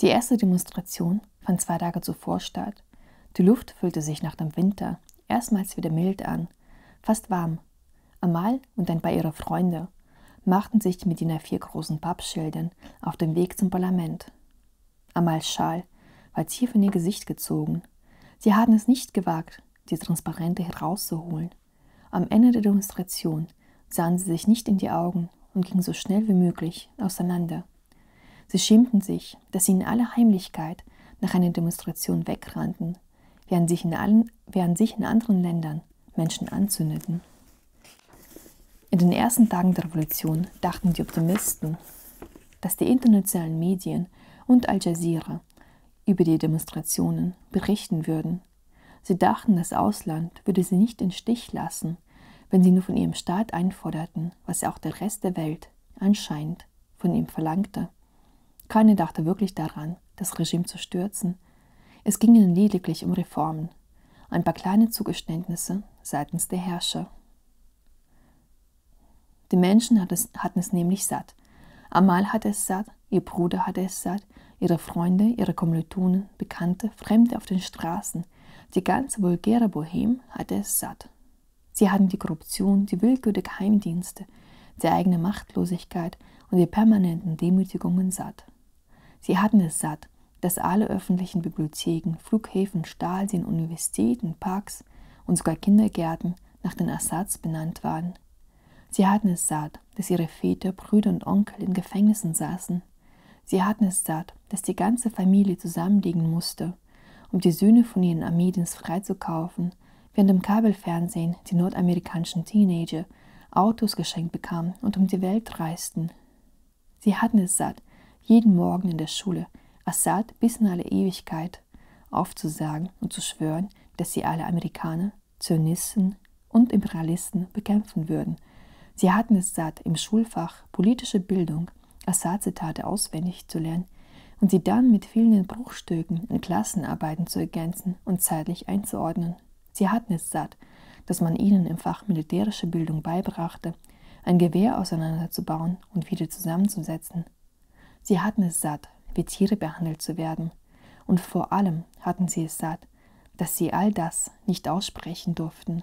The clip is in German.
Die erste Demonstration fand zwei Tage zuvor statt. Die Luft fühlte sich nach dem Winter erstmals wieder mild an, fast warm. Amal und ein paar ihrer Freunde machten sich mit den vier großen Pappschildern auf den Weg zum Parlament. Amals Schal war tief in ihr Gesicht gezogen. Sie hatten es nicht gewagt, die Transparente herauszuholen. Am Ende der Demonstration sahen sie sich nicht in die Augen und gingen so schnell wie möglich auseinander. Sie schämten sich, dass sie in aller Heimlichkeit nach einer Demonstration wegrannten, während sich in, allen, während sich in anderen Ländern Menschen anzündeten. In den ersten Tagen der Revolution dachten die Optimisten, dass die internationalen Medien und Al Jazeera über die Demonstrationen berichten würden. Sie dachten, das Ausland würde sie nicht in Stich lassen, wenn sie nur von ihrem Staat einforderten, was auch der Rest der Welt anscheinend von ihm verlangte. Keiner dachte wirklich daran, das Regime zu stürzen. Es ging ihnen lediglich um Reformen, ein paar kleine Zugeständnisse seitens der Herrscher. Die Menschen hatten es nämlich satt. Amal hatte es satt, ihr Bruder hatte es satt, ihre Freunde, ihre Kommilitonen, Bekannte, Fremde auf den Straßen. Die ganze vulgäre Bohem hatte es satt. Sie hatten die Korruption, die Willkür der Geheimdienste, die eigene Machtlosigkeit und die permanenten Demütigungen satt. Sie hatten es satt, dass alle öffentlichen Bibliotheken, Flughäfen, Stadien, Universitäten, Parks und sogar Kindergärten nach den Assads benannt waren. Sie hatten es satt, dass ihre Väter, Brüder und Onkel in Gefängnissen saßen. Sie hatten es satt, dass die ganze Familie zusammenliegen musste, um die Söhne von ihren Armeedienst freizukaufen, während im Kabelfernsehen die nordamerikanischen Teenager Autos geschenkt bekamen und um die Welt reisten. Sie hatten es satt, jeden Morgen in der Schule Assad bis in alle Ewigkeit aufzusagen und zu schwören, dass sie alle Amerikaner, Zionisten und Imperialisten bekämpfen würden. Sie hatten es satt, im Schulfach politische Bildung, Assad-Zitate auswendig zu lernen und sie dann mit vielen Bruchstücken in Klassenarbeiten zu ergänzen und zeitlich einzuordnen. Sie hatten es satt, dass man ihnen im Fach militärische Bildung beibrachte, ein Gewehr auseinanderzubauen und wieder zusammenzusetzen. Sie hatten es satt, wie Tiere behandelt zu werden, und vor allem hatten sie es satt, dass sie all das nicht aussprechen durften.